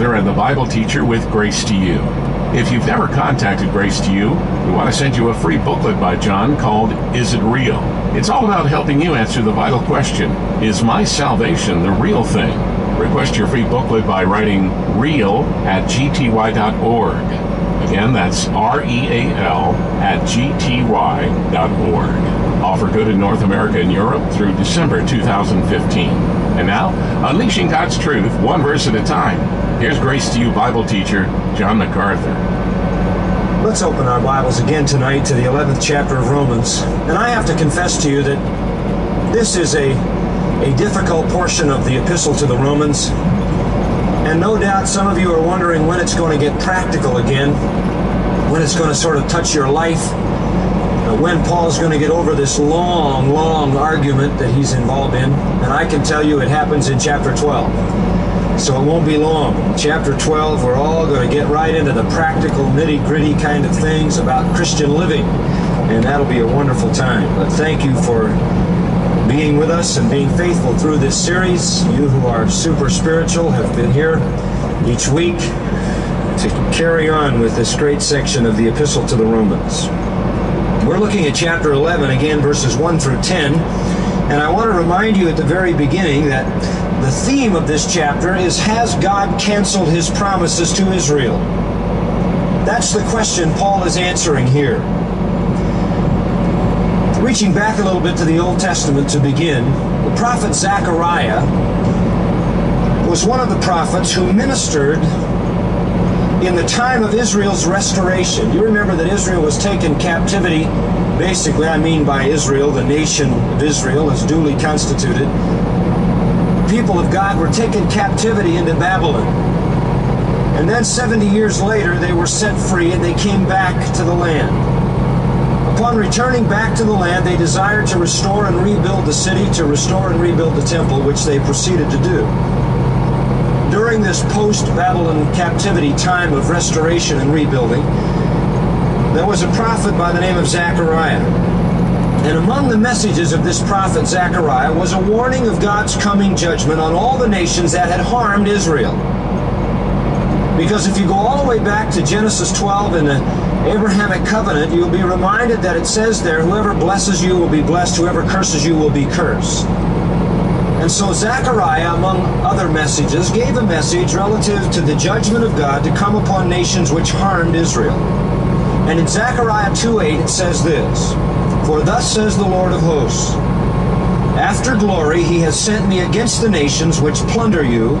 author and the Bible teacher with Grace to You. If you've never contacted Grace to You, we want to send you a free booklet by John called Is It Real? It's all about helping you answer the vital question Is my salvation the real thing? Request your free booklet by writing real at gty.org. Again, that's R E A L at gty.org. Offer good in North America and Europe through December 2015. And now, unleashing God's truth one verse at a time. Here's Grace to You Bible teacher, John MacArthur. Let's open our Bibles again tonight to the 11th chapter of Romans. And I have to confess to you that this is a, a difficult portion of the epistle to the Romans. And no doubt some of you are wondering when it's going to get practical again, when it's going to sort of touch your life, when Paul's going to get over this long, long argument that he's involved in. And I can tell you it happens in chapter 12. So it won't be long. Chapter 12, we're all going to get right into the practical, nitty gritty kind of things about Christian living. And that'll be a wonderful time. But thank you for being with us and being faithful through this series. You who are super spiritual have been here each week to carry on with this great section of the Epistle to the Romans. We're looking at chapter 11, again, verses 1 through 10. And I want to remind you at the very beginning that the theme of this chapter is Has God canceled his promises to Israel? That's the question Paul is answering here. Reaching back a little bit to the Old Testament to begin, the prophet Zechariah was one of the prophets who ministered in the time of Israel's restoration. You remember that Israel was taken captivity. Basically, I mean by Israel, the nation of Israel is duly constituted. The People of God were taken captivity into Babylon. And then 70 years later, they were set free and they came back to the land. Upon returning back to the land, they desired to restore and rebuild the city, to restore and rebuild the temple, which they proceeded to do during this post-Babylon captivity time of restoration and rebuilding, there was a prophet by the name of Zechariah. And among the messages of this prophet Zechariah was a warning of God's coming judgment on all the nations that had harmed Israel. Because if you go all the way back to Genesis 12 in the Abrahamic covenant, you'll be reminded that it says there, whoever blesses you will be blessed, whoever curses you will be cursed. And so Zechariah, among other messages, gave a message relative to the judgment of God to come upon nations which harmed Israel. And in Zechariah 2.8 it says this, For thus says the Lord of hosts, After glory he has sent me against the nations which plunder you,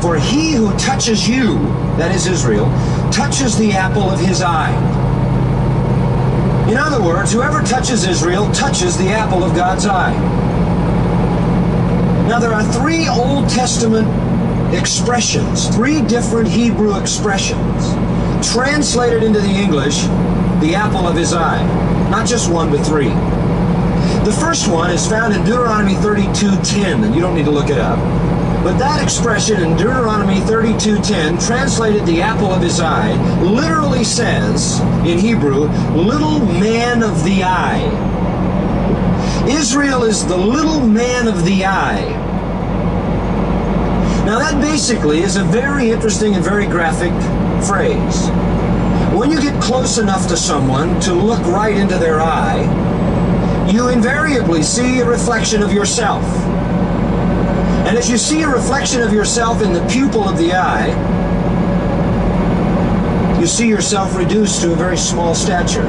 for he who touches you, that is Israel, touches the apple of his eye. In other words, whoever touches Israel touches the apple of God's eye. Now, there are three Old Testament expressions, three different Hebrew expressions, translated into the English, the apple of his eye. Not just one, but three. The first one is found in Deuteronomy 32.10, and you don't need to look it up. But that expression in Deuteronomy 32:10, translated the apple of his eye, literally says in Hebrew, little man of the eye. Israel is the little man of the eye. Now, that basically is a very interesting and very graphic phrase. When you get close enough to someone to look right into their eye, you invariably see a reflection of yourself. And as you see a reflection of yourself in the pupil of the eye, you see yourself reduced to a very small stature.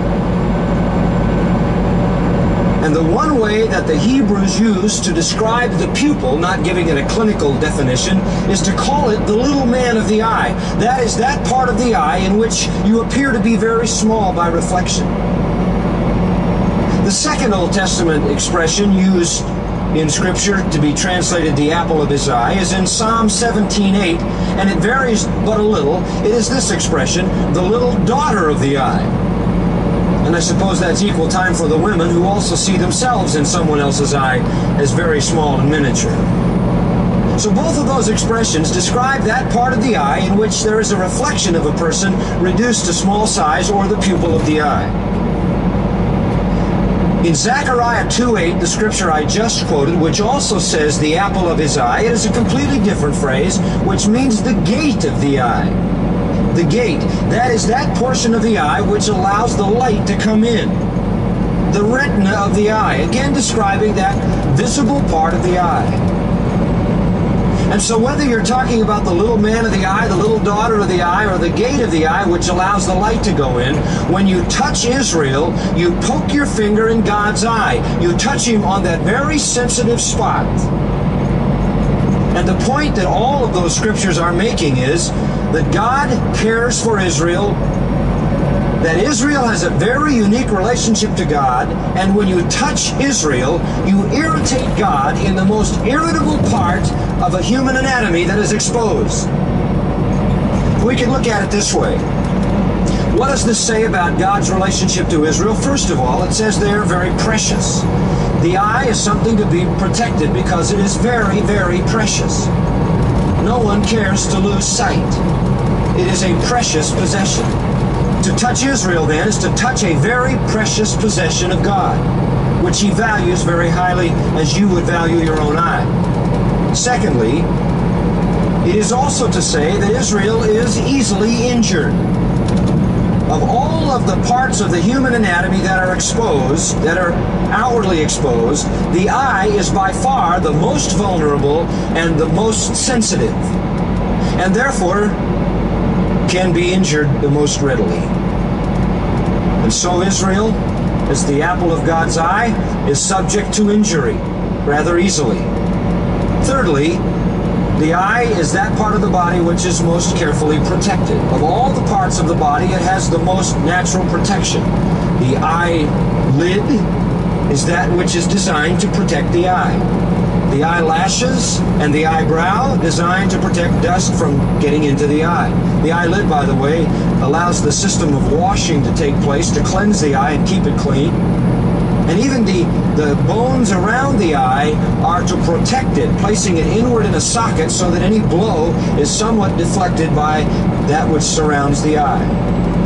And the one way that the Hebrews use to describe the pupil, not giving it a clinical definition, is to call it the little man of the eye. That is that part of the eye in which you appear to be very small by reflection. The second Old Testament expression used in Scripture to be translated the apple of his eye is in Psalm 17:8, and it varies but a little. It is this expression, the little daughter of the eye. And I suppose that's equal time for the women who also see themselves in someone else's eye as very small and miniature. So both of those expressions describe that part of the eye in which there is a reflection of a person reduced to small size or the pupil of the eye. In Zechariah 2.8, the scripture I just quoted, which also says the apple of his eye, it is a completely different phrase, which means the gate of the eye. The gate, that is that portion of the eye which allows the light to come in. The retina of the eye, again describing that visible part of the eye. And so whether you're talking about the little man of the eye, the little daughter of the eye, or the gate of the eye, which allows the light to go in, when you touch Israel, you poke your finger in God's eye. You touch him on that very sensitive spot. And the point that all of those scriptures are making is that God cares for Israel that Israel has a very unique relationship to God, and when you touch Israel, you irritate God in the most irritable part of a human anatomy that is exposed. We can look at it this way. What does this say about God's relationship to Israel? First of all, it says they are very precious. The eye is something to be protected because it is very, very precious. No one cares to lose sight. It is a precious possession. To touch Israel, then, is to touch a very precious possession of God, which he values very highly as you would value your own eye. Secondly, it is also to say that Israel is easily injured. Of all of the parts of the human anatomy that are exposed, that are outwardly exposed, the eye is by far the most vulnerable and the most sensitive. And therefore, can be injured the most readily. And so Israel, as the apple of God's eye, is subject to injury rather easily. Thirdly, the eye is that part of the body which is most carefully protected. Of all the parts of the body, it has the most natural protection. The eyelid is that which is designed to protect the eye the eyelashes and the eyebrow designed to protect dust from getting into the eye. The eyelid, by the way, allows the system of washing to take place to cleanse the eye and keep it clean. And even the, the bones around the eye are to protect it, placing it inward in a socket so that any blow is somewhat deflected by that which surrounds the eye.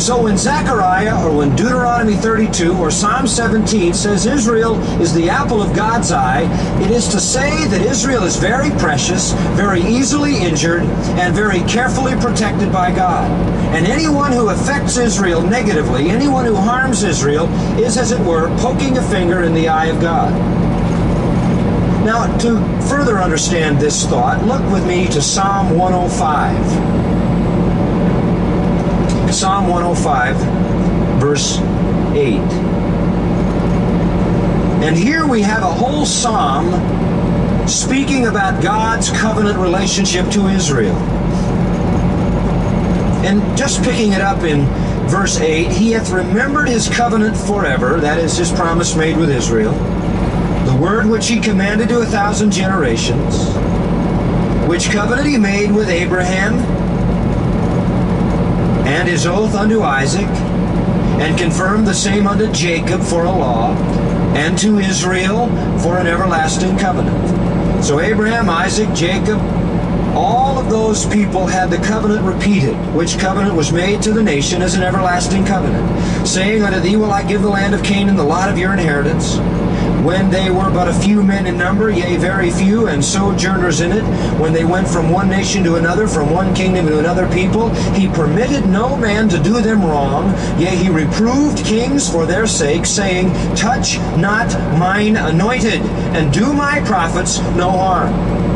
So when Zechariah or when Deuteronomy 32 or Psalm 17 says Israel is the apple of God's eye, it is to say that Israel is very precious, very easily injured, and very carefully protected by God. And anyone who affects Israel negatively, anyone who harms Israel, is, as it were, poking a finger in the eye of God. Now, to further understand this thought, look with me to Psalm 105. Psalm 105, verse 8. And here we have a whole psalm speaking about God's covenant relationship to Israel. And just picking it up in verse 8, He hath remembered His covenant forever, that is His promise made with Israel, the word which He commanded to a thousand generations, which covenant He made with Abraham and his oath unto Isaac, and confirmed the same unto Jacob for a law, and to Israel for an everlasting covenant. So Abraham, Isaac, Jacob, all of those people had the covenant repeated, which covenant was made to the nation as an everlasting covenant, saying, Unto thee will I give the land of Canaan, the lot of your inheritance when they were but a few men in number, yea, very few, and sojourners in it, when they went from one nation to another, from one kingdom to another people, he permitted no man to do them wrong, yea, he reproved kings for their sake, saying, Touch not mine anointed, and do my prophets no harm.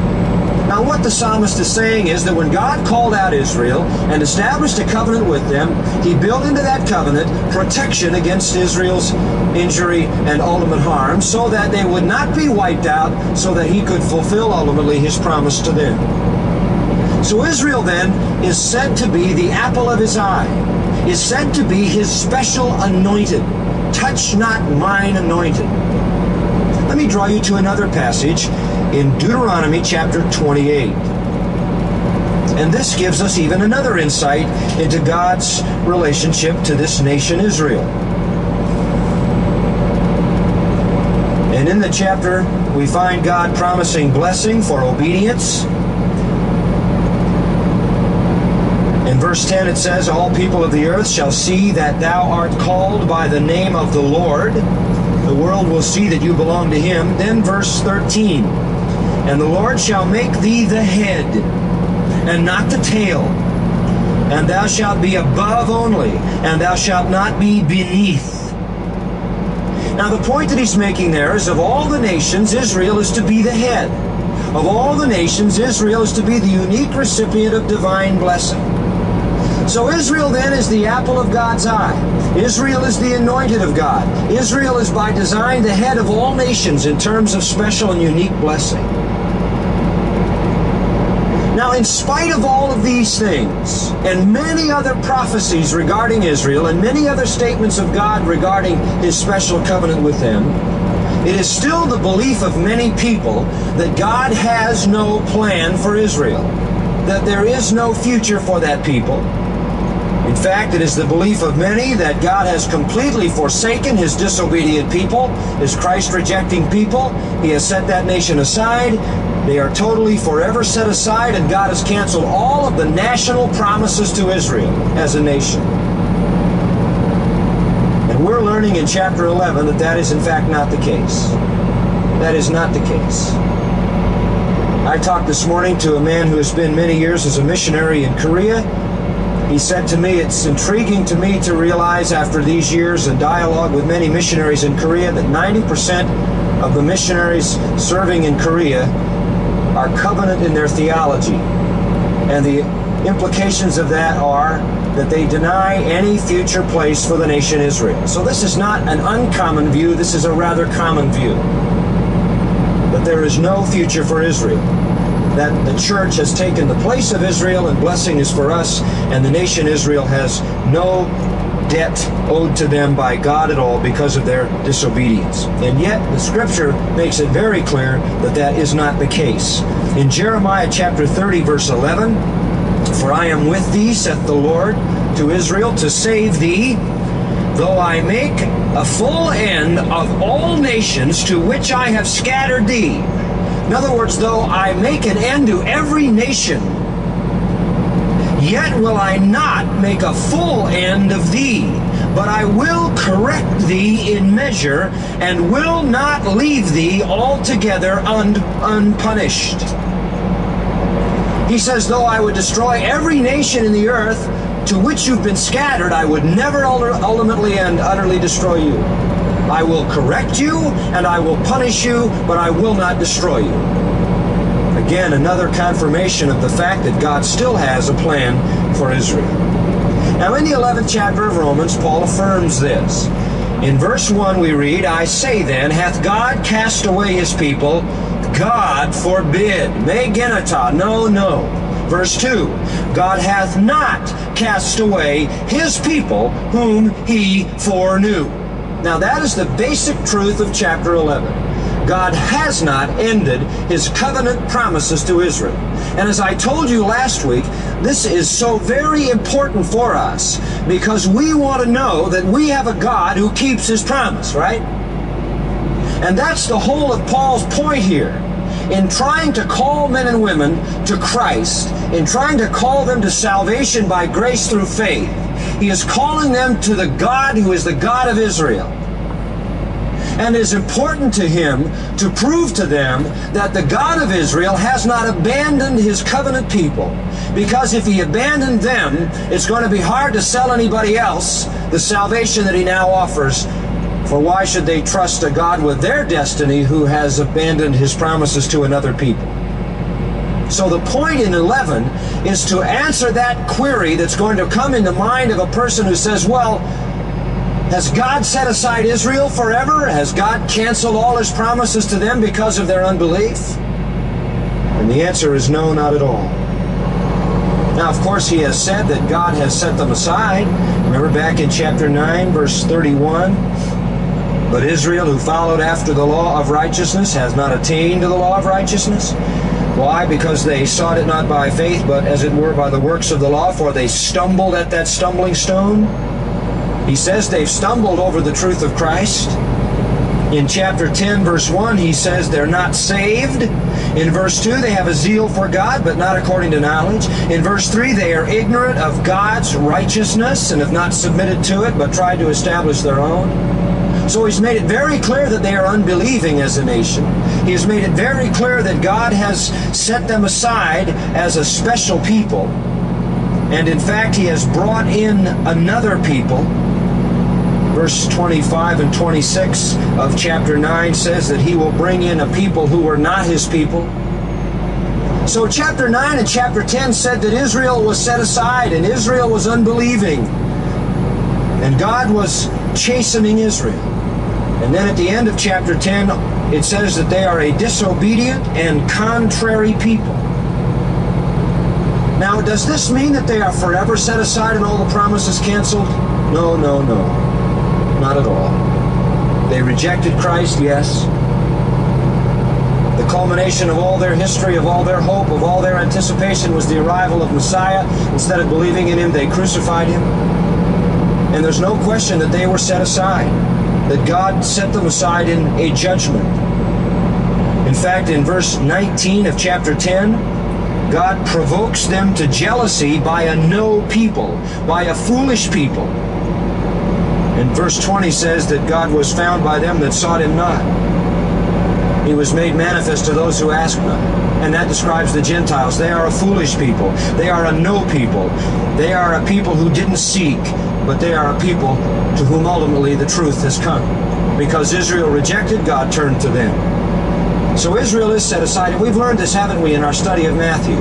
Now, what the psalmist is saying is that when God called out Israel and established a covenant with them, he built into that covenant protection against Israel's injury and ultimate harm so that they would not be wiped out, so that he could fulfill ultimately his promise to them. So Israel then is said to be the apple of his eye, is said to be his special anointed. Touch not mine anointed. Let me draw you to another passage in Deuteronomy chapter 28. And this gives us even another insight into God's relationship to this nation Israel. And in the chapter, we find God promising blessing for obedience. In verse 10, it says, All people of the earth shall see that thou art called by the name of the Lord the world will see that you belong to him. Then verse 13. And the Lord shall make thee the head, and not the tail. And thou shalt be above only, and thou shalt not be beneath. Now, the point that he's making there is of all the nations, Israel is to be the head. Of all the nations, Israel is to be the unique recipient of divine blessing. So Israel then is the apple of God's eye. Israel is the anointed of God. Israel is by design the head of all nations in terms of special and unique blessing. In spite of all of these things, and many other prophecies regarding Israel, and many other statements of God regarding his special covenant with them, it is still the belief of many people that God has no plan for Israel, that there is no future for that people. In fact, it is the belief of many that God has completely forsaken his disobedient people, his Christ rejecting people. He has set that nation aside. They are totally forever set aside, and God has canceled all of the national promises to Israel as a nation. And we're learning in chapter 11 that that is in fact not the case. That is not the case. I talked this morning to a man who has been many years as a missionary in Korea. He said to me, It's intriguing to me to realize after these years and dialogue with many missionaries in Korea that 90% of the missionaries serving in Korea are covenant in their theology. And the implications of that are that they deny any future place for the nation Israel. So this is not an uncommon view, this is a rather common view. That there is no future for Israel. That the church has taken the place of Israel and blessing is for us, and the nation Israel has no debt owed to them by God at all because of their disobedience. And yet, the scripture makes it very clear that that is not the case. In Jeremiah chapter 30, verse 11, For I am with thee, saith the Lord, to Israel to save thee, though I make a full end of all nations to which I have scattered thee. In other words, though I make an end to every nation Yet will I not make a full end of thee, but I will correct thee in measure, and will not leave thee altogether un- unpunished. He says, Though I would destroy every nation in the earth to which you've been scattered, I would never ultimately and utterly destroy you. I will correct you, and I will punish you, but I will not destroy you. Again, another confirmation of the fact that God still has a plan for Israel. Now, in the 11th chapter of Romans, Paul affirms this. In verse 1, we read, I say then, hath God cast away his people? God forbid. Me geneta. No, no. Verse 2 God hath not cast away his people whom he foreknew. Now, that is the basic truth of chapter 11. God has not ended his covenant promises to Israel. And as I told you last week, this is so very important for us because we want to know that we have a God who keeps his promise, right? And that's the whole of Paul's point here. In trying to call men and women to Christ, in trying to call them to salvation by grace through faith, he is calling them to the God who is the God of Israel and is important to him to prove to them that the God of Israel has not abandoned his covenant people. Because if he abandoned them, it's going to be hard to sell anybody else the salvation that he now offers. For why should they trust a God with their destiny who has abandoned his promises to another people? So the point in 11 is to answer that query that's going to come in the mind of a person who says, well, has God set aside Israel forever? Has God canceled all his promises to them because of their unbelief? And the answer is no, not at all. Now, of course, he has said that God has set them aside. Remember back in chapter 9, verse 31? But Israel, who followed after the law of righteousness, has not attained to the law of righteousness. Why? Because they sought it not by faith, but as it were by the works of the law, for they stumbled at that stumbling stone. He says they've stumbled over the truth of Christ. In chapter 10, verse 1, he says they're not saved. In verse 2, they have a zeal for God, but not according to knowledge. In verse 3, they are ignorant of God's righteousness and have not submitted to it, but tried to establish their own. So he's made it very clear that they are unbelieving as a nation. He has made it very clear that God has set them aside as a special people. And in fact, he has brought in another people. Verse 25 and 26 of chapter 9 says that he will bring in a people who were not his people. So, chapter 9 and chapter 10 said that Israel was set aside and Israel was unbelieving. And God was chastening Israel. And then at the end of chapter 10, it says that they are a disobedient and contrary people. Now, does this mean that they are forever set aside and all the promises canceled? No, no, no. Not at all. They rejected Christ, yes. The culmination of all their history, of all their hope, of all their anticipation was the arrival of Messiah. Instead of believing in him, they crucified him. And there's no question that they were set aside, that God set them aside in a judgment. In fact, in verse 19 of chapter 10, God provokes them to jealousy by a no people, by a foolish people. And verse 20 says that God was found by them that sought him not. He was made manifest to those who ask not. And that describes the Gentiles. They are a foolish people. They are a no people. They are a people who didn't seek, but they are a people to whom ultimately the truth has come. Because Israel rejected, God turned to them. So Israel is set aside. And we've learned this, haven't we, in our study of Matthew?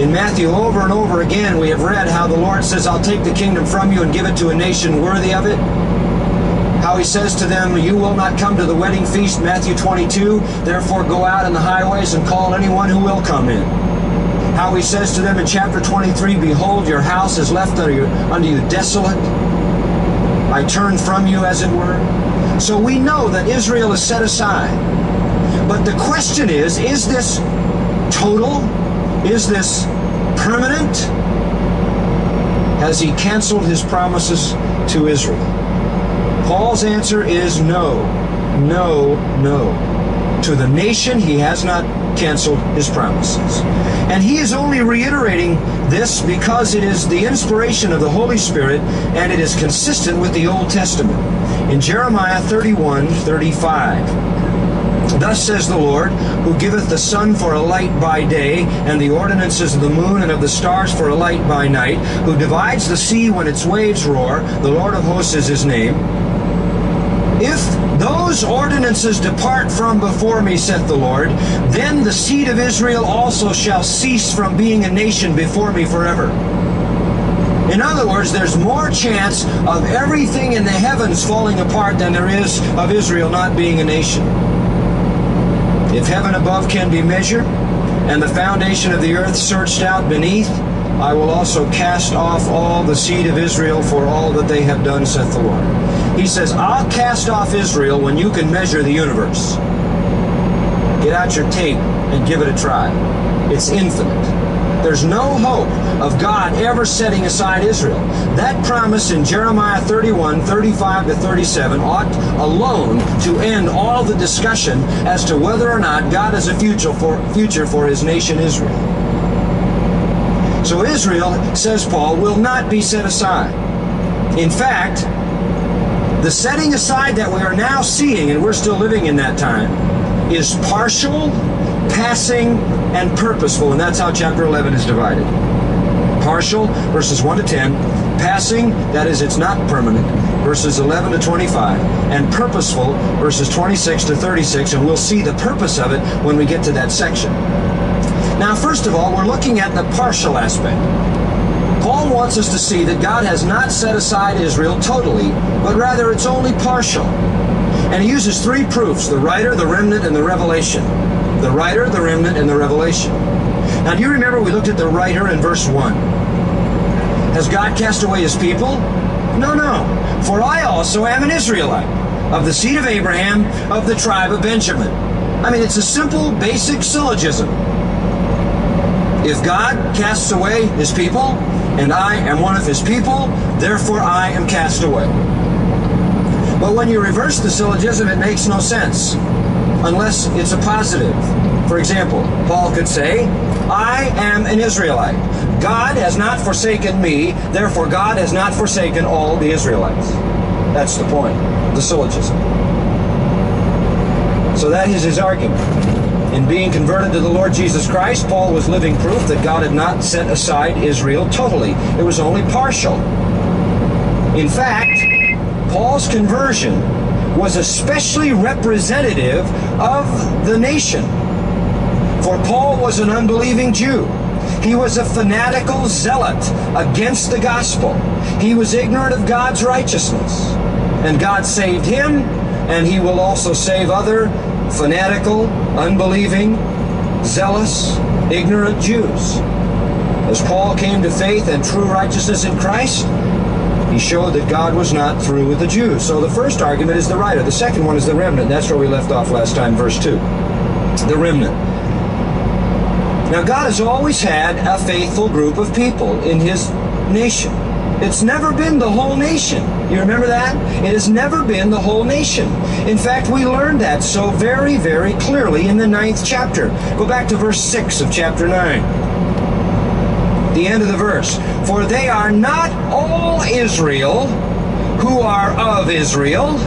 In Matthew, over and over again, we have read how the Lord says, I'll take the kingdom from you and give it to a nation worthy of it. How he says to them, You will not come to the wedding feast, Matthew 22, therefore go out in the highways and call anyone who will come in. How he says to them in chapter 23, Behold, your house is left unto you, unto you desolate. I turn from you, as it were. So we know that Israel is set aside. But the question is, is this total? Is this permanent? Has he canceled his promises to Israel? Paul's answer is no, no, no. To the nation, he has not canceled his promises. And he is only reiterating this because it is the inspiration of the Holy Spirit and it is consistent with the Old Testament. In Jeremiah 31 35, Thus says the Lord, who giveth the sun for a light by day, and the ordinances of the moon and of the stars for a light by night, who divides the sea when its waves roar, the Lord of hosts is his name. If those ordinances depart from before me, saith the Lord, then the seed of Israel also shall cease from being a nation before me forever. In other words, there's more chance of everything in the heavens falling apart than there is of Israel not being a nation. If heaven above can be measured, and the foundation of the earth searched out beneath, I will also cast off all the seed of Israel for all that they have done, saith the Lord. He says, I'll cast off Israel when you can measure the universe. Get out your tape and give it a try. It's infinite. There's no hope of God ever setting aside Israel. That promise in Jeremiah 31, 35 to 37 ought alone to end all the discussion as to whether or not God has a future for, future for his nation Israel. So Israel, says Paul, will not be set aside. In fact, the setting aside that we are now seeing, and we're still living in that time, is partial, passing, and purposeful, and that's how chapter 11 is divided. Partial, verses 1 to 10, passing, that is, it's not permanent, verses 11 to 25, and purposeful, verses 26 to 36, and we'll see the purpose of it when we get to that section. Now, first of all, we're looking at the partial aspect. Paul wants us to see that God has not set aside Israel totally, but rather it's only partial. And he uses three proofs the writer, the remnant, and the revelation the writer, the remnant, and the revelation. Now, do you remember we looked at the writer in verse 1? Has God cast away his people? No, no. For I also am an Israelite, of the seed of Abraham, of the tribe of Benjamin. I mean, it's a simple, basic syllogism. If God casts away his people, and I am one of his people, therefore I am cast away. But when you reverse the syllogism, it makes no sense unless it's a positive. For example, Paul could say, I am an Israelite. God has not forsaken me, therefore God has not forsaken all the Israelites. That's the point, the syllogism. So that is his argument. In being converted to the Lord Jesus Christ, Paul was living proof that God had not set aside Israel totally. It was only partial. In fact, Paul's conversion was especially representative of the nation. For Paul was an unbelieving Jew. He was a fanatical zealot against the gospel. He was ignorant of God's righteousness. And God saved him, and he will also save other fanatical, unbelieving, zealous, ignorant Jews. As Paul came to faith and true righteousness in Christ, he showed that God was not through with the Jews. So the first argument is the writer. The second one is the remnant. That's where we left off last time, verse 2. The remnant. Now, God has always had a faithful group of people in his nation. It's never been the whole nation. You remember that? It has never been the whole nation. In fact, we learned that so very, very clearly in the ninth chapter. Go back to verse 6 of chapter 9. The end of the verse. For they are not all Israel who are of Israel.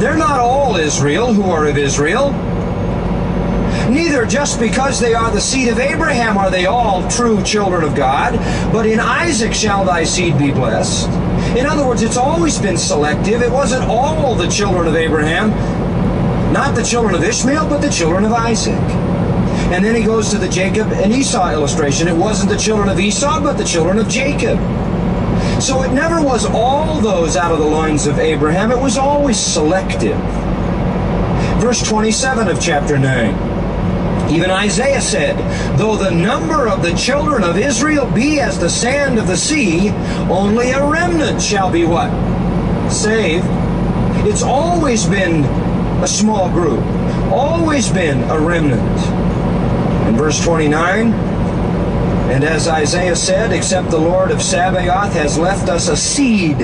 They're not all Israel who are of Israel. Neither just because they are the seed of Abraham are they all true children of God, but in Isaac shall thy seed be blessed. In other words, it's always been selective. It wasn't all the children of Abraham, not the children of Ishmael, but the children of Isaac. And then he goes to the Jacob and Esau illustration. It wasn't the children of Esau, but the children of Jacob. So it never was all those out of the loins of Abraham. It was always selective. Verse 27 of chapter 9. Even Isaiah said, Though the number of the children of Israel be as the sand of the sea, only a remnant shall be what? Saved. It's always been a small group, always been a remnant. In verse 29, and as Isaiah said, except the Lord of Sabaoth has left us a seed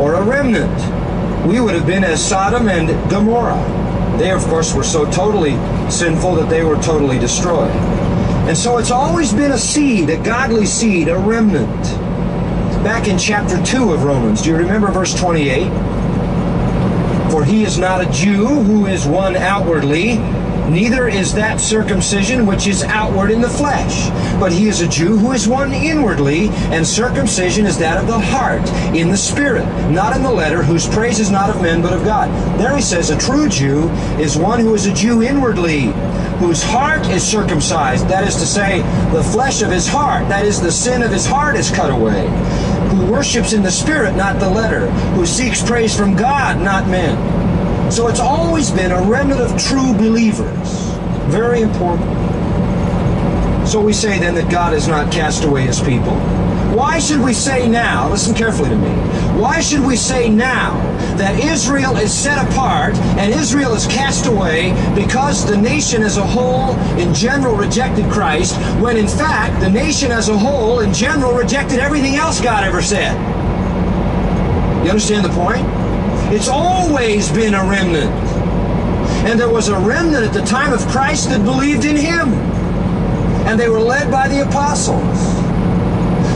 or a remnant, we would have been as Sodom and Gomorrah. They, of course, were so totally sinful that they were totally destroyed. And so it's always been a seed, a godly seed, a remnant. Back in chapter 2 of Romans, do you remember verse 28? For he is not a Jew who is one outwardly, Neither is that circumcision which is outward in the flesh, but he is a Jew who is one inwardly, and circumcision is that of the heart, in the spirit, not in the letter, whose praise is not of men but of God. There he says a true Jew is one who is a Jew inwardly, whose heart is circumcised, that is to say, the flesh of his heart, that is, the sin of his heart is cut away, who worships in the spirit, not the letter, who seeks praise from God, not men. So it's always been a remnant of true believers. Very important. So we say then that God has not cast away his people. Why should we say now, listen carefully to me, why should we say now that Israel is set apart and Israel is cast away because the nation as a whole in general rejected Christ, when in fact the nation as a whole in general rejected everything else God ever said? You understand the point? It's always been a remnant. And there was a remnant at the time of Christ that believed in him. And they were led by the apostles.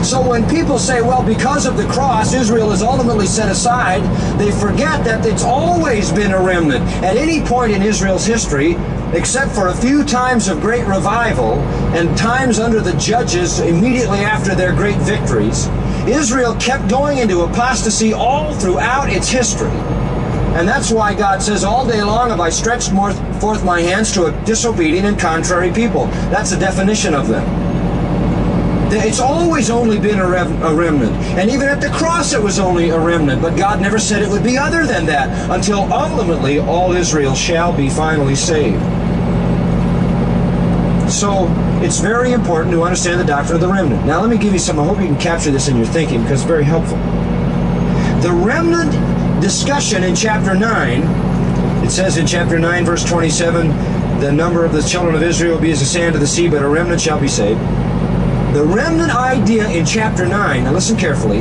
So when people say, well, because of the cross, Israel is ultimately set aside, they forget that it's always been a remnant. At any point in Israel's history, except for a few times of great revival and times under the judges immediately after their great victories, Israel kept going into apostasy all throughout its history. And that's why God says, All day long have I stretched forth my hands to a disobedient and contrary people. That's the definition of them. It's always only been a, a, remnant. And even at the cross, it was only a remnant. But God never said it would be other than that until ultimately all Israel shall be finally saved. So it's very important to understand the doctrine of the remnant. Now, let me give you some. I hope you can capture this in your thinking because it's very helpful. The remnant discussion in chapter 9, it says in chapter 9, verse 27, the number of the children of Israel will be as the sand of the sea, but a remnant shall be saved. The remnant idea in chapter 9, now listen carefully,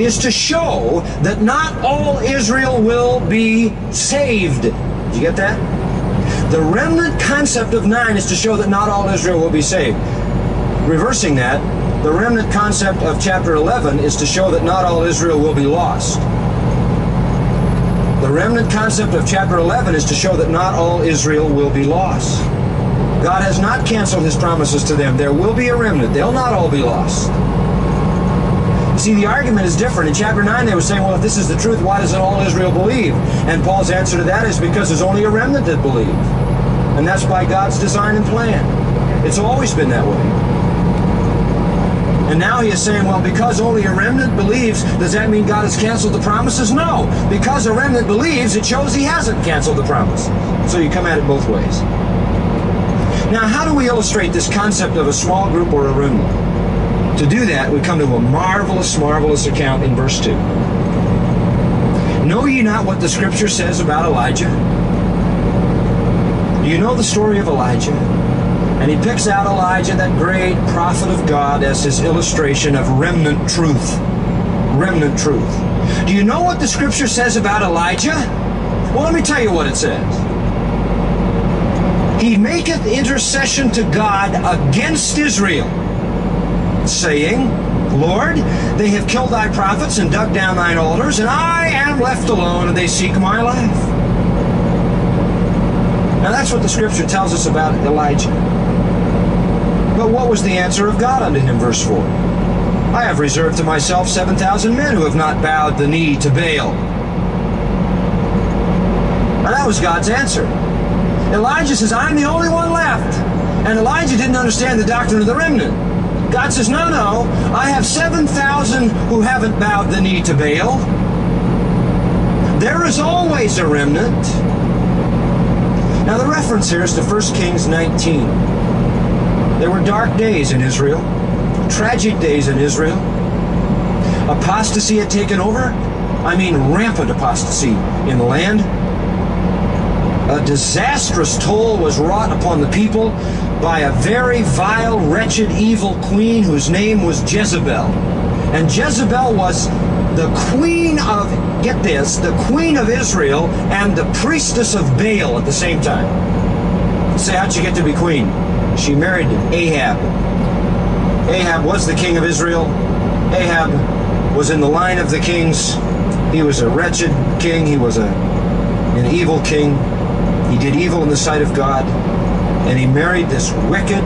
is to show that not all Israel will be saved. Did you get that? The remnant concept of 9 is to show that not all Israel will be saved. Reversing that, the remnant concept of chapter 11 is to show that not all Israel will be lost. The remnant concept of chapter 11 is to show that not all Israel will be lost. God has not canceled his promises to them. There will be a remnant. They'll not all be lost. See, the argument is different. In chapter 9, they were saying, well, if this is the truth, why doesn't all Israel believe? And Paul's answer to that is because there's only a remnant that believe. And that's by God's design and plan. It's always been that way. And now he is saying, well, because only a remnant believes, does that mean God has canceled the promises? No. Because a remnant believes, it shows he hasn't canceled the promise. So you come at it both ways. Now, how do we illustrate this concept of a small group or a remnant? To do that, we come to a marvelous, marvelous account in verse 2. Know ye not what the scripture says about Elijah? Do you know the story of Elijah? And he picks out Elijah, that great prophet of God, as his illustration of remnant truth. Remnant truth. Do you know what the scripture says about Elijah? Well, let me tell you what it says. He maketh intercession to God against Israel, saying, Lord, they have killed thy prophets and dug down thine altars, and I am left alone, and they seek my life. Now that's what the scripture tells us about Elijah. But what was the answer of God unto him, verse 4? I have reserved to myself 7,000 men who have not bowed the knee to Baal. Now that was God's answer. Elijah says, I'm the only one left. And Elijah didn't understand the doctrine of the remnant. God says, No, no, I have 7,000 who haven't bowed the knee to Baal. There is always a remnant. Now, the reference here is to 1 Kings 19. There were dark days in Israel, tragic days in Israel. Apostasy had taken over. I mean, rampant apostasy in the land a disastrous toll was wrought upon the people by a very vile, wretched, evil queen whose name was Jezebel. And Jezebel was the queen of, get this, the queen of Israel and the priestess of Baal at the same time. Say, how'd she get to be queen? She married Ahab. Ahab was the king of Israel. Ahab was in the line of the kings. He was a wretched king. He was a, an evil king. He did evil in the sight of God, and he married this wicked,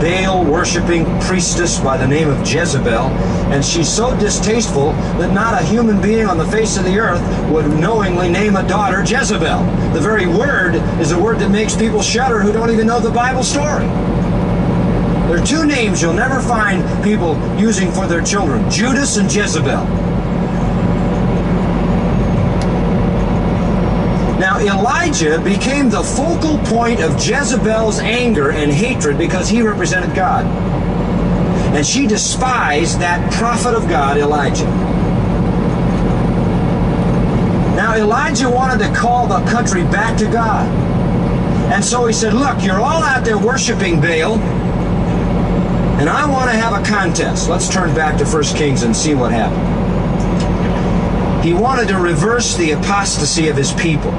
Baal worshiping priestess by the name of Jezebel, and she's so distasteful that not a human being on the face of the earth would knowingly name a daughter Jezebel. The very word is a word that makes people shudder who don't even know the Bible story. There are two names you'll never find people using for their children Judas and Jezebel. Elijah became the focal point of Jezebel's anger and hatred because he represented God. And she despised that prophet of God, Elijah. Now, Elijah wanted to call the country back to God. And so he said, Look, you're all out there worshiping Baal, and I want to have a contest. Let's turn back to 1 Kings and see what happened. He wanted to reverse the apostasy of his people.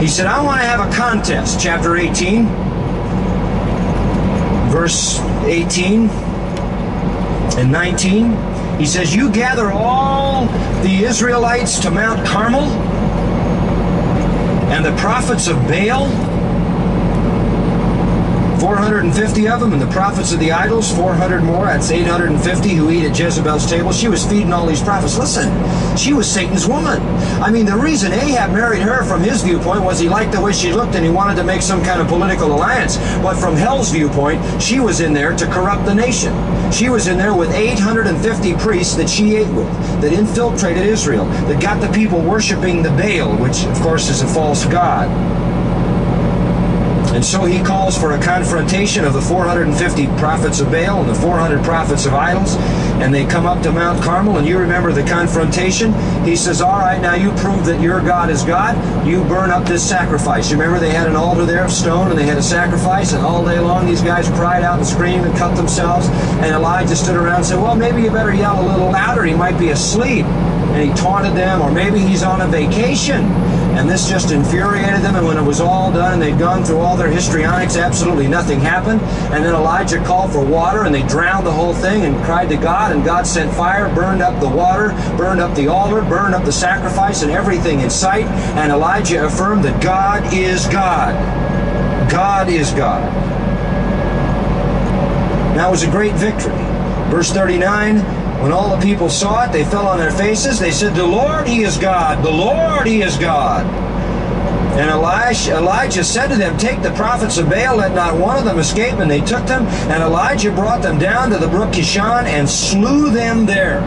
He said, I want to have a contest, chapter 18, verse 18 and 19. He says, You gather all the Israelites to Mount Carmel, and the prophets of Baal 450 of them, and the prophets of the idols, 400 more. That's 850 who eat at Jezebel's table. She was feeding all these prophets. Listen, she was Satan's woman. I mean, the reason Ahab married her from his viewpoint was he liked the way she looked and he wanted to make some kind of political alliance. But from hell's viewpoint, she was in there to corrupt the nation. She was in there with 850 priests that she ate with, that infiltrated Israel, that got the people worshiping the Baal, which, of course, is a false god. And so he calls for a confrontation of the 450 prophets of Baal and the 400 prophets of idols. And they come up to Mount Carmel, and you remember the confrontation. He says, All right, now you prove that your God is God. You burn up this sacrifice. You remember they had an altar there of stone, and they had a sacrifice, and all day long these guys cried out and screamed and cut themselves. And Elijah stood around and said, Well, maybe you better yell a little louder. He might be asleep. And he taunted them, or maybe he's on a vacation And this just infuriated them. And when it was all done and they'd gone through all their histrionics, absolutely nothing happened. And then Elijah called for water and they drowned the whole thing and cried to God. And God sent fire, burned up the water, burned up the altar, burned up the sacrifice and everything in sight. And Elijah affirmed that God is God. God is God. That was a great victory. Verse 39 when all the people saw it, they fell on their faces. They said, The Lord, He is God. The Lord, He is God. And Elijah, Elijah said to them, Take the prophets of Baal, let not one of them escape. And they took them, and Elijah brought them down to the brook Kishon and slew them there.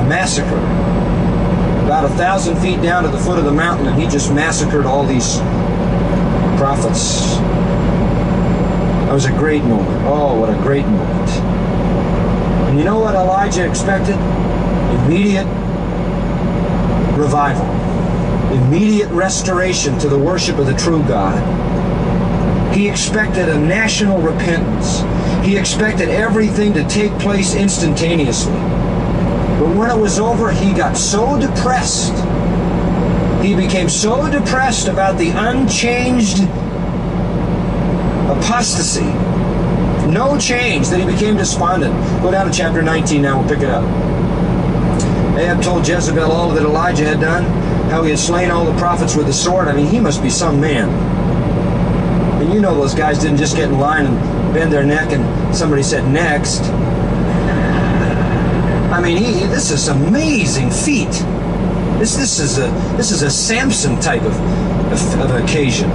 A massacre. About a thousand feet down to the foot of the mountain, and he just massacred all these prophets. That was a great moment. Oh, what a great moment. And you know what Elijah expected? Immediate revival, immediate restoration to the worship of the true God. He expected a national repentance. He expected everything to take place instantaneously. But when it was over, he got so depressed. He became so depressed about the unchanged apostasy no change, that he became despondent. Go down to chapter 19 now, we'll pick it up. Ahab told Jezebel all that Elijah had done, how he had slain all the prophets with the sword. I mean, he must be some man. And you know those guys didn't just get in line and bend their neck and somebody said, next. I mean, he, this is amazing feat. This, this, is a, this is a Samson type of, of, of occasion.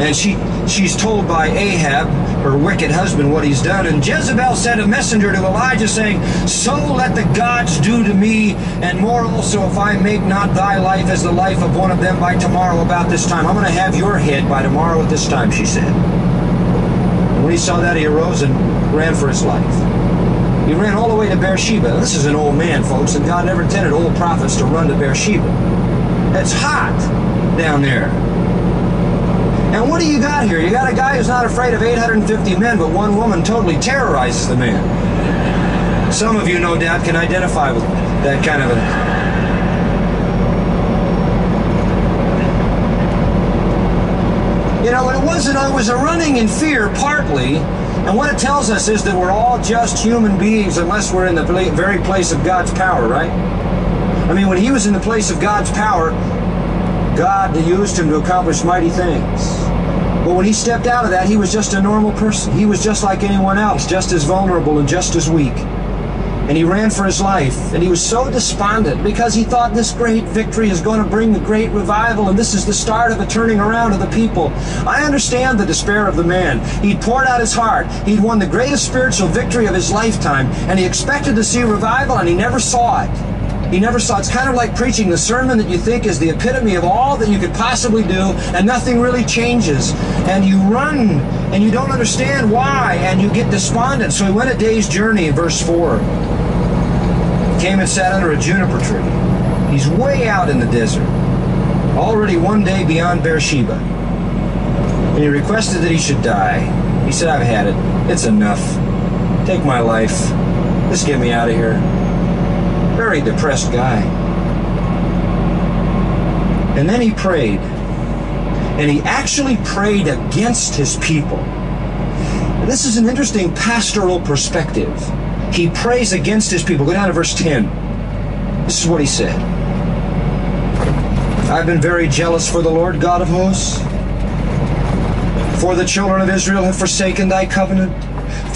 And she, she's told by Ahab, her wicked husband, what he's done. And Jezebel sent a messenger to Elijah, saying, So let the gods do to me, and more also, if I make not thy life as the life of one of them by tomorrow about this time. I'm going to have your head by tomorrow at this time, she said. And when he saw that, he arose and ran for his life. He ran all the way to Beersheba. This is an old man, folks, and God never intended old prophets to run to Beersheba. It's hot down there. And what do you got here? You got a guy who's not afraid of 850 men, but one woman totally terrorizes the man. Some of you, no doubt, can identify with that kind of a. You know, it wasn't, I was a running in fear partly, and what it tells us is that we're all just human beings unless we're in the very place of God's power, right? I mean, when he was in the place of God's power, God used him to accomplish mighty things. But when he stepped out of that, he was just a normal person. He was just like anyone else, just as vulnerable and just as weak. And he ran for his life. And he was so despondent because he thought this great victory is going to bring a great revival and this is the start of a turning around of the people. I understand the despair of the man. He'd poured out his heart. He'd won the greatest spiritual victory of his lifetime. And he expected to see revival and he never saw it. He never saw. It's kind of like preaching the sermon that you think is the epitome of all that you could possibly do, and nothing really changes. And you run, and you don't understand why, and you get despondent. So he went a day's journey verse 4. Came and sat under a juniper tree. He's way out in the desert, already one day beyond Beersheba. And he requested that he should die. He said, I've had it. It's enough. Take my life. Just get me out of here very depressed guy. And then he prayed. And he actually prayed against his people. This is an interesting pastoral perspective. He prays against his people. Go down to verse 10. This is what he said I've been very jealous for the Lord God of hosts. For the children of Israel have forsaken thy covenant,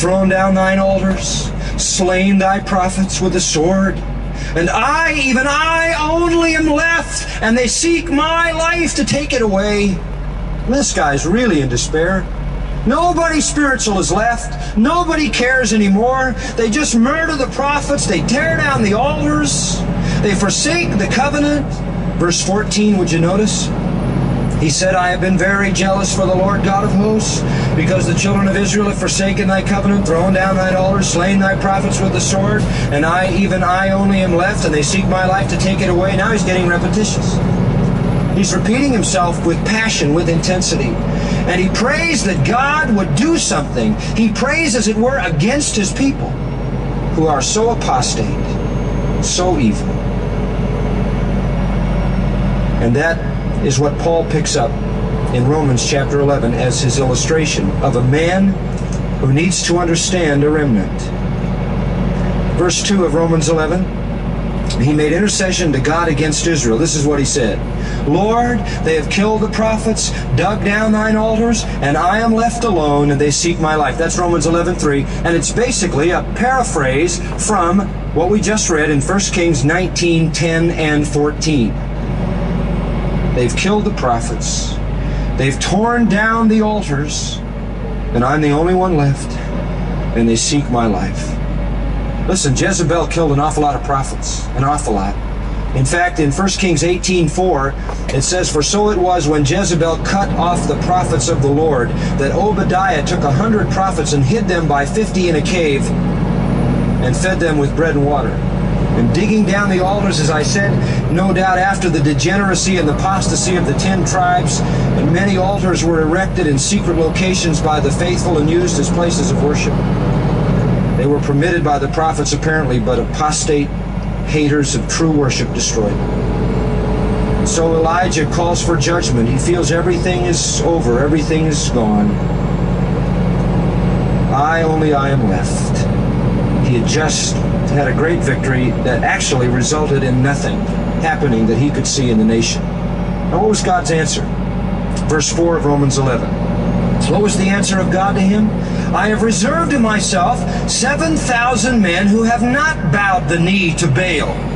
thrown down thine altars, slain thy prophets with the sword and I, even I only am left, and they seek my life to take it away. This guy's really in despair. Nobody spiritual is left. Nobody cares anymore. They just murder the prophets. They tear down the altars. They forsake the covenant. Verse 14, would you notice? He said, I have been very jealous for the Lord God of hosts, because the children of Israel have forsaken thy covenant, thrown down thine altars, slain thy prophets with the sword, and I, even I only am left, and they seek my life to take it away. Now he's getting repetitious. He's repeating himself with passion, with intensity. And he prays that God would do something. He prays, as it were, against his people who are so apostate, so evil. And that is what Paul picks up in Romans chapter 11 as his illustration of a man who needs to understand a remnant. Verse 2 of Romans 11 he made intercession to God against Israel. This is what he said Lord, they have killed the prophets, dug down thine altars, and I am left alone, and they seek my life. That's Romans 11:3, and it's basically a paraphrase from what we just read in 1 Kings 19, 10, and 14. They've killed the prophets. They've torn down the altars, and I'm the only one left, and they seek my life. Listen, Jezebel killed an awful lot of prophets, an awful lot. In fact, in 1 Kings 18:4, it says, For so it was when Jezebel cut off the prophets of the Lord, that Obadiah took a hundred prophets and hid them by fifty in a cave, and fed them with bread and water. And digging down the altars, as I said, no doubt after the degeneracy and the apostasy of the ten tribes, and many altars were erected in secret locations by the faithful and used as places of worship. They were permitted by the prophets apparently, but apostate haters of true worship destroyed them. So Elijah calls for judgment. He feels everything is over, everything is gone. I, only I am left. He had just had a great victory that actually resulted in nothing happening that he could see in the nation. Now, what was God's answer? Verse 4 of Romans 11. What was the answer of God to him? I have reserved to myself 7,000 men who have not bowed the knee to Baal.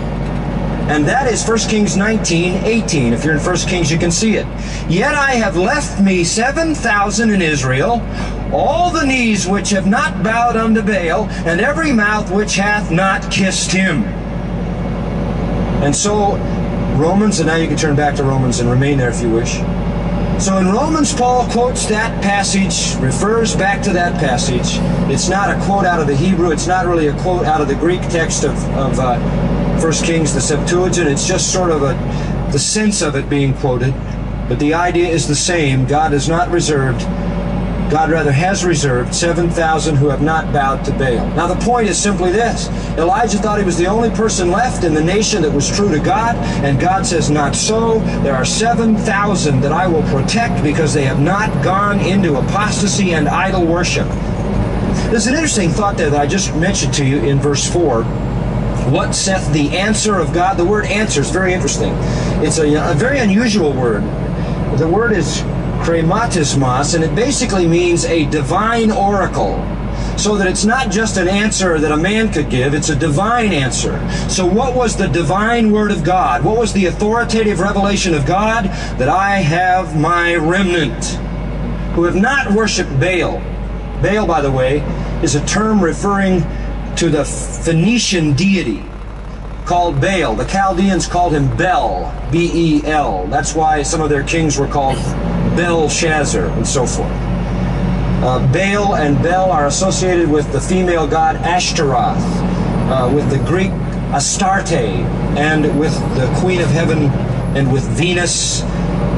And that is 1 Kings 19, 18. If you're in 1 Kings, you can see it. Yet I have left me 7,000 in Israel, all the knees which have not bowed unto Baal, and every mouth which hath not kissed him. And so, Romans, and now you can turn back to Romans and remain there if you wish. So in Romans, Paul quotes that passage, refers back to that passage. It's not a quote out of the Hebrew. It's not really a quote out of the Greek text of, of uh, 1 Kings, the Septuagint. It's just sort of a, the sense of it being quoted. But the idea is the same. God is not reserved God rather has reserved 7,000 who have not bowed to Baal. Now the point is simply this. Elijah thought he was the only person left in the nation that was true to God, and God says, not so. There are 7,000 that I will protect because they have not gone into apostasy and idol worship. There's an interesting thought there that I just mentioned to you in verse 4 what saith the answer of God? The word answer is very interesting. It's a, a, very unusual word. The word is chrematismos, and it basically means a divine oracle. So that it's not just an answer that a man could give, it's a divine answer. So, what was the divine word of God? What was the authoritative revelation of God? That I have my remnant who have not worshiped Baal. Baal, by the way, is a term referring to the Phoenician deity called Baal. The Chaldeans called him Bel, B E L. That's why some of their kings were called Belshazzar, and so forth. Uh, Baal and Bel are associated with the female god Ashtaroth, uh, with the Greek Astarte, and with the Queen of Heaven and with Venus.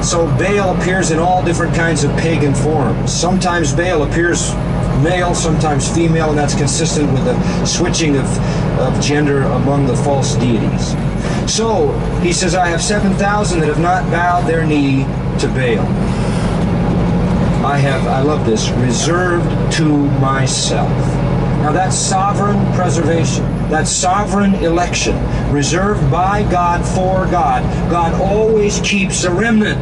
So Baal appears in all different kinds of pagan forms. Sometimes Baal appears male, sometimes female, and that's consistent with the switching of, of gender among the false deities. So he says, I have 7,000 that have not bowed their knee to Baal. I have, I love this, reserved to myself. Now that's sovereign preservation. That's sovereign election. Reserved by God for God. God always keeps a remnant.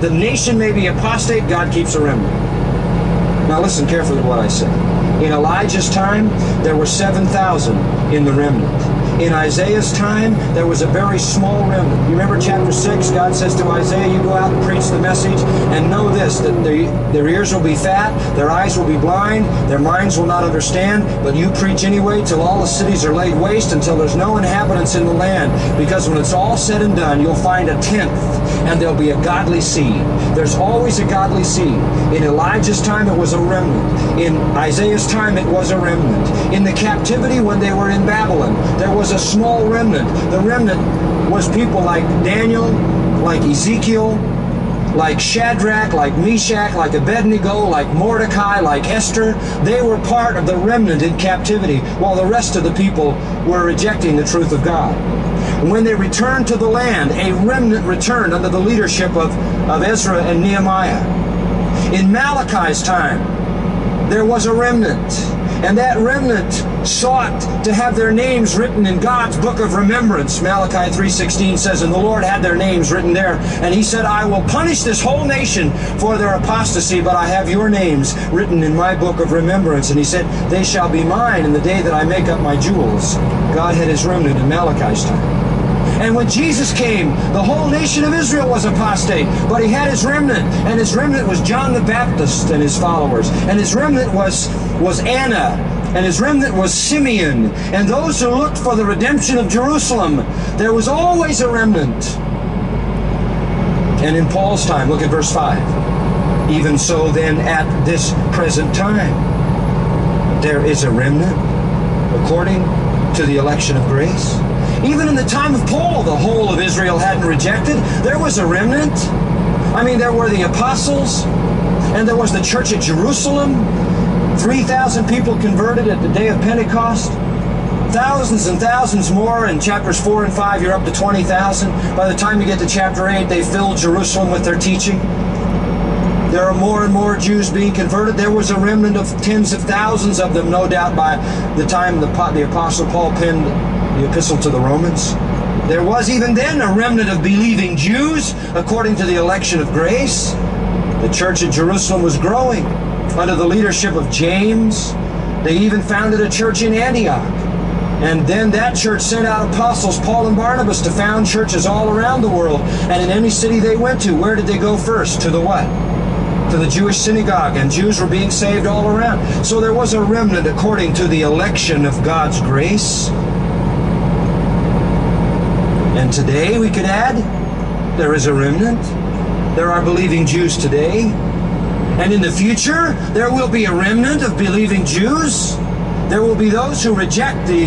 The nation may be apostate, God keeps a remnant. Now listen carefully to what I say. In Elijah's time, there were 7,000 in the remnant. In Isaiah's time, there was a very small remnant. You remember chapter 6? God says to Isaiah, You go out and preach the message, and know this that they, their ears will be fat, their eyes will be blind, their minds will not understand, but you preach anyway till all the cities are laid waste, until there's no inhabitants in the land. Because when it's all said and done, you'll find a tenth, and there'll be a godly seed. There's always a godly seed. In Elijah's time, it was a remnant. In Isaiah's time, it was a remnant. In the captivity when they were in Babylon, there was was a small remnant. The remnant was people like Daniel, like Ezekiel, like Shadrach, like Meshach, like Abednego, like Mordecai, like Esther. They were part of the remnant in captivity, while the rest of the people were rejecting the truth of God. When they returned to the land, a remnant returned under the leadership of, of Ezra and Nehemiah. In Malachi's time, there was a remnant and that remnant sought to have their names written in God's book of remembrance. Malachi 3:16 says, "And the Lord had their names written there, and he said, I will punish this whole nation for their apostasy, but I have your names written in my book of remembrance." And he said, "They shall be mine in the day that I make up my jewels." God had his remnant in Malachi's time. And when Jesus came, the whole nation of Israel was apostate, but he had his remnant, and his remnant was John the Baptist and his followers, and his remnant was was Anna, and his remnant was Simeon, and those who looked for the redemption of Jerusalem. There was always a remnant. And in Paul's time, look at verse 5. Even so, then, at this present time, there is a remnant according to the election of grace. Even in the time of Paul, the whole of Israel hadn't rejected. There was a remnant. I mean, there were the apostles, and there was the church at Jerusalem. 3,000 people converted at the day of Pentecost. Thousands and thousands more in chapters 4 and 5, you're up to 20,000. By the time you get to chapter 8, they filled Jerusalem with their teaching. There are more and more Jews being converted. There was a remnant of tens of thousands of them, no doubt, by the time the, the Apostle Paul penned the epistle to the Romans. There was even then a remnant of believing Jews according to the election of grace. The church at Jerusalem was growing under the leadership of James. They even founded a church in Antioch. And then that church sent out apostles, Paul and Barnabas, to found churches all around the world. And in any city they went to, where did they go first? To the what? To the Jewish synagogue. And Jews were being saved all around. So there was a remnant according to the election of God's grace. And today we could add, there is a remnant. There are believing Jews today. And in the future, there will be a remnant of believing Jews. There will be those who reject the,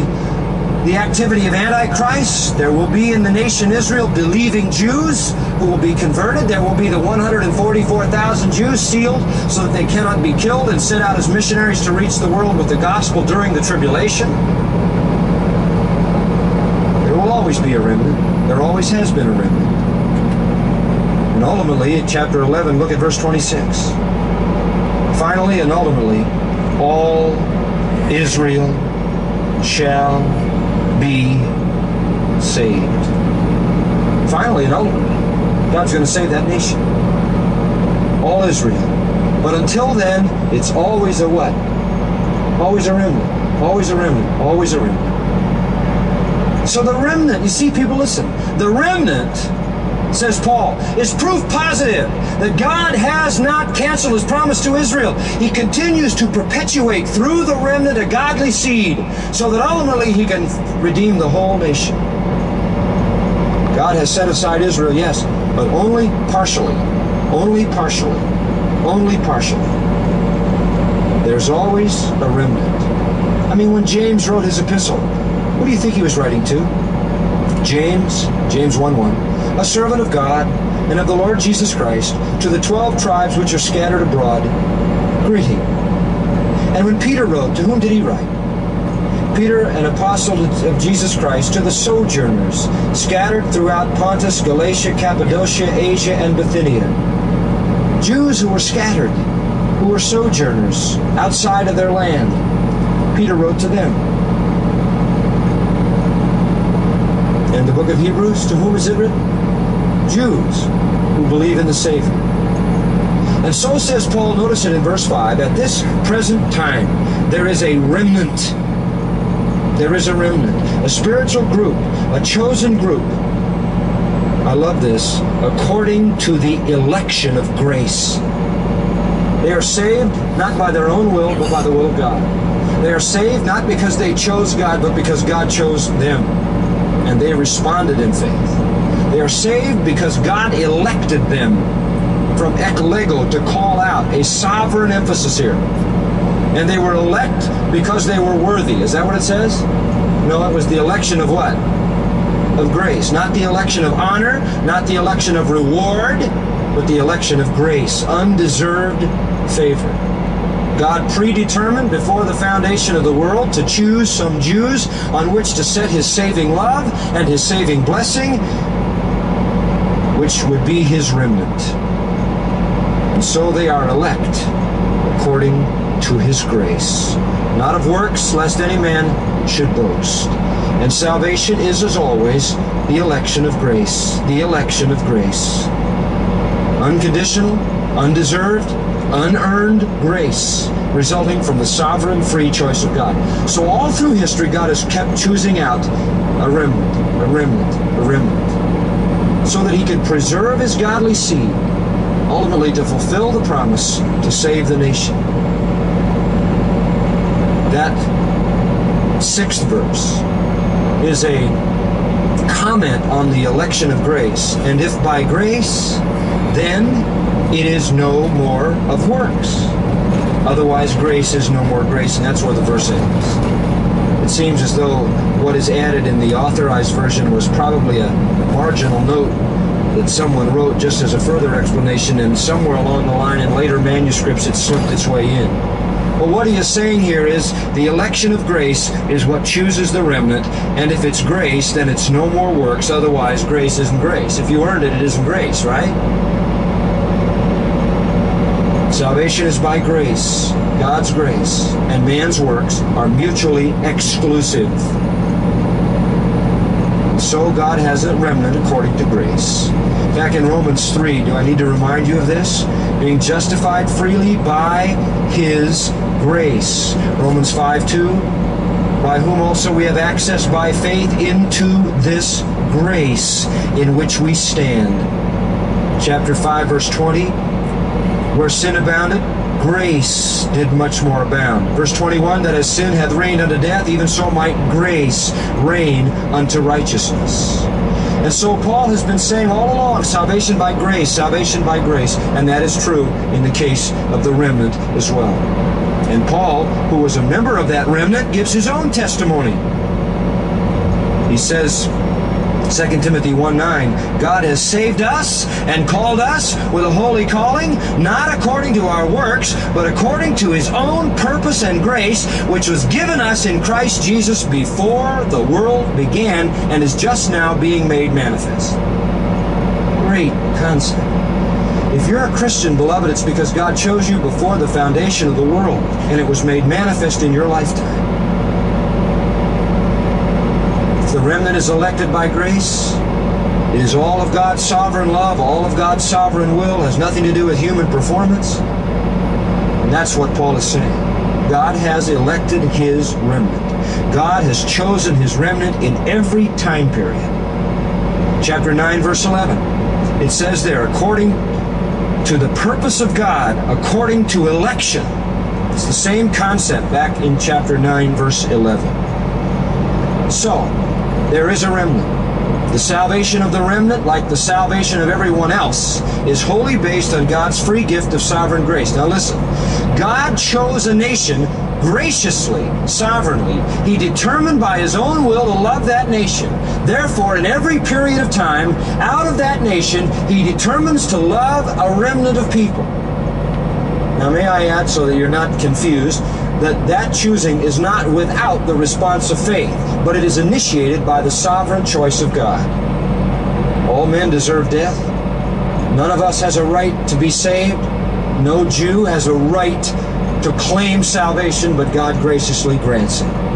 the activity of Antichrist. There will be in the nation Israel believing Jews who will be converted. There will be the 144,000 Jews sealed so that they cannot be killed and sent out as missionaries to reach the world with the gospel during the tribulation There will always be a remnant. There always has been a remnant. And ultimately, in chapter 11, look at verse 26. Finally and ultimately, all Israel shall be saved. Finally and ultimately, God's going to save that nation. All Israel. But until then, it's always a what? Always a remnant. Always a remnant. Always a remnant. So the remnant, you see, people listen. The remnant, says Paul, is proof positive that God has not canceled his promise to Israel. He continues to perpetuate through the remnant a godly seed so that ultimately he can redeem the whole nation. God has set aside Israel, yes, but only partially. Only partially. Only partially. There's always a remnant. I mean, when James wrote his epistle, what do you think he was writing to? James, James 1 1, a servant of God and of the Lord Jesus Christ, to the twelve tribes which are scattered abroad, greeting. And when Peter wrote, to whom did he write? Peter, an apostle of Jesus Christ, to the sojourners scattered throughout Pontus, Galatia, Cappadocia, Asia, and Bithynia. Jews who were scattered, who were sojourners outside of their land. Peter wrote to them. In the book of Hebrews, to whom is it written? Jews who believe in the Savior. And so says Paul, notice it in verse 5, at this present time there is a remnant. There is a remnant, a spiritual group, a chosen group. I love this, according to the election of grace. They are saved not by their own will, but by the will of God. They are saved not because they chose God, but because God chose them and they responded in faith. Are saved because God elected them from eklego to call out a sovereign emphasis here. And they were elect because they were worthy. Is that what it says? No, it was the election of what? Of grace. Not the election of honor, not the election of reward, but the election of grace, undeserved favor. God predetermined before the foundation of the world to choose some Jews on which to set his saving love and his saving blessing, which would be his remnant. And so they are elect according to his grace, not of works, lest any man should boast. And salvation is, as always, the election of grace, the election of grace. Unconditional, undeserved, unearned grace resulting from the sovereign free choice of God. So all through history, God has kept choosing out a remnant, a remnant, a remnant, so that he could preserve his godly seed, ultimately to fulfill the promise to save the nation. That sixth verse is a comment on the election of grace. And if by grace, then it is no more of works. Otherwise, grace is no more grace, and that's where the verse ends. It seems as though what is added in the authorized version was probably a marginal note that someone wrote just as a further explanation, and somewhere along the line in later manuscripts it slipped its way in. But what he is saying here is the election of grace is what chooses the remnant, and if it's grace, then it's no more works, otherwise, grace isn't grace. If you earned it, it isn't grace, right? Salvation is by grace, God's grace, and man's works are mutually exclusive. So God has a remnant according to grace. Back in Romans 3, do I need to remind you of this? Being justified freely by his grace. Romans 5 2, by whom also we have access by faith into this grace in which we stand. Chapter 5, verse 20 where sin abounded, grace did much more abound. Verse 21 that as sin hath reigned unto death, even so might grace reign unto righteousness. And so Paul has been saying all along salvation by grace, salvation by grace. And that is true in the case of the remnant as well. And Paul, who was a member of that remnant, gives his own testimony. He says, 2 Timothy 1 9. God has saved us and called us with a holy calling, not according to our works, but according to his own purpose and grace, which was given us in Christ Jesus before the world began and is just now being made manifest. Great concept. If you're a Christian, beloved, it's because God chose you before the foundation of the world, and it was made manifest in your lifetime. The remnant is elected by grace. It is all of God's sovereign love, all of God's sovereign will, has nothing to do with human performance. And that's what Paul is saying. God has elected his remnant. God has chosen his remnant in every time period. Chapter 9, verse 11. It says there, according to the purpose of God, according to election. It's the same concept back in chapter 9, verse 11. So, there is a remnant. The salvation of the remnant, like the salvation of everyone else, is wholly based on God's free gift of sovereign grace. Now listen, God chose a nation graciously, sovereignly. He determined by his own will to love that nation. Therefore, in every period of time, out of that nation, he determines to love a remnant of people. Now, may I add, so that you're not confused, that that choosing is not without the response of faith, but it is initiated by the sovereign choice of God. All men deserve death. None of us has a right to be saved. No Jew has a right to claim salvation, but God graciously grants it.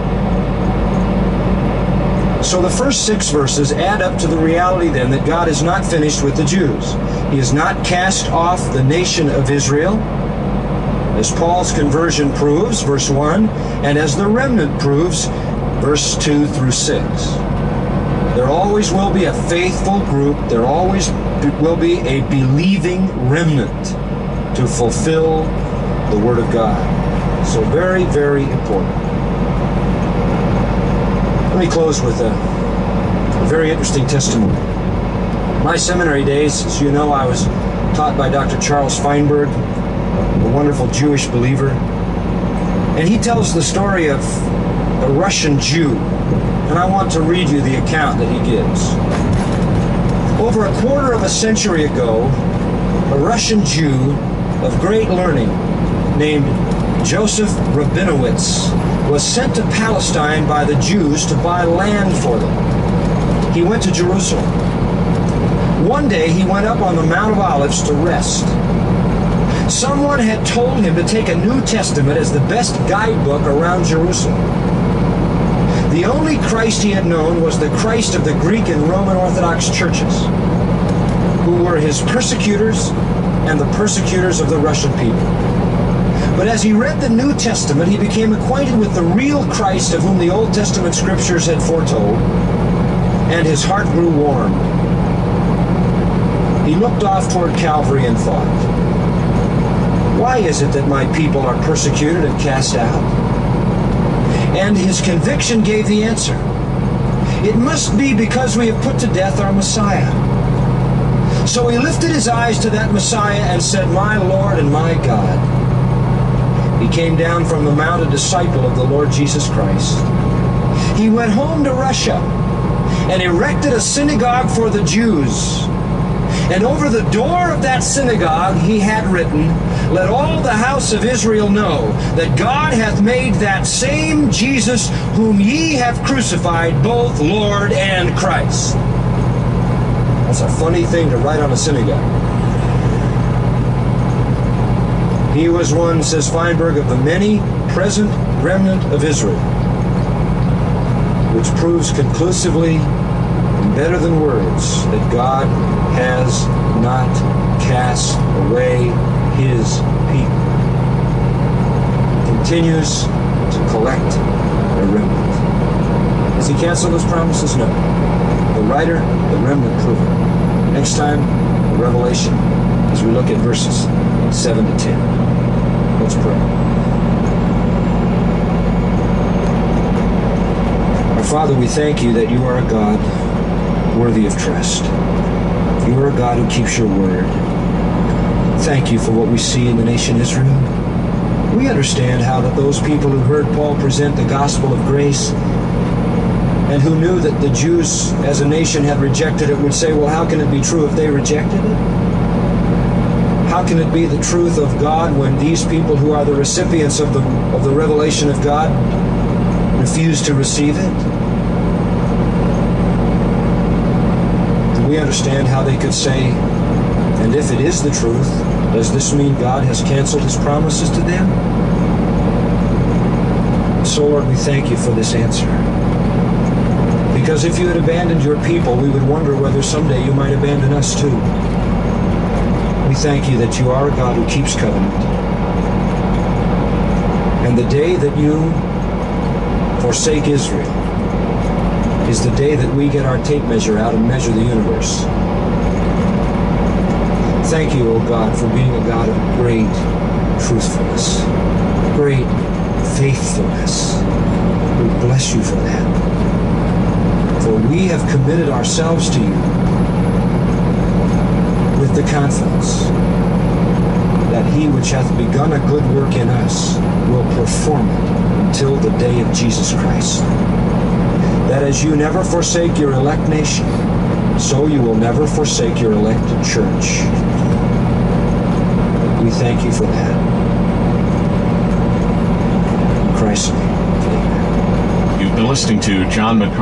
So the first six verses add up to the reality then that God is not finished with the Jews. He has not cast off the nation of Israel as Paul's conversion proves, verse 1, and as the remnant proves, verse 2 through 6. There always will be a faithful group, there always will be a believing remnant to fulfill the Word of God. So, very, very important. Let me close with a, a very interesting testimony. My seminary days, as you know, I was taught by Dr. Charles Feinberg, wonderful Jewish believer. And he tells the story of a Russian Jew. And I want to read you the account that he gives. Over a quarter of a century ago, a Russian Jew of great learning named Joseph Rabinowitz, was sent to Palestine by the Jews to buy land for them. He went to Jerusalem. One day he went up on the Mount of Olives to rest. Someone had told him to take a New Testament as the best guidebook around Jerusalem. The only Christ he had known was the Christ of the Greek and Roman Orthodox churches, who were his persecutors and the persecutors of the Russian people. But as he read the New Testament, he became acquainted with the real Christ of whom the Old Testament scriptures had foretold, and his heart grew warm. He looked off toward Calvary and thought, Why is it that my people are persecuted and cast out? And his conviction gave the answer. It must be because we have put to death our Messiah. So he lifted his eyes to that Messiah and said, My Lord and my God. He came down from the mount a disciple of the Lord Jesus Christ. He went home to Russia and erected a synagogue for the Jews. And over the door of that synagogue he had written, Let all the house of Israel know that God hath made that same Jesus whom ye have crucified both Lord and Christ. That's a funny thing to write on a synagogue. He was one, says Feinberg, of the many present remnant of Israel, which proves conclusively better than words that God has not cast away his people. He continues to collect a remnant. Has he canceled his promises? No. The writer, the remnant prove it. Next time, Revelation, as we look at verses 7 to 10. Let's pray. Our Father, we thank you that you are a God worthy of trust. You are a God who keeps your word. Thank you for what we see in the nation Israel. We understand how that those people who heard Paul present the gospel of grace and who knew that the Jews as a nation had rejected it would say, well, how can it be true if they rejected it? How can it be the truth of God when these people who are the recipients of the, of the revelation of God refuse to receive it? We understand how they could say, and if it is the truth, does this mean God has canceled his promises to them? So, Lord, we thank you for this answer. Because if you had abandoned your people, we would wonder whether someday you might abandon us too. We thank you that you are a God who keeps covenant. And the day that you forsake Israel is the day that we get our tape measure out and measure the universe. Thank you, O oh God, for being a God of great truthfulness, great faithfulness. We bless you for that. For we have committed ourselves to you with the confidence that he which hath begun a good work in us will perform it until the day of Jesus Christ. That as you never forsake your elect nation, so you will never forsake your elected church. We thank you for that. Name. You've been listening to John MacArthur.